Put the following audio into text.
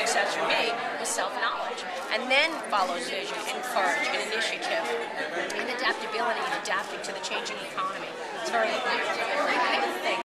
Success for me was self-knowledge, and then follows vision and courage and initiative and adaptability and adapting to the changing economy. It's very important.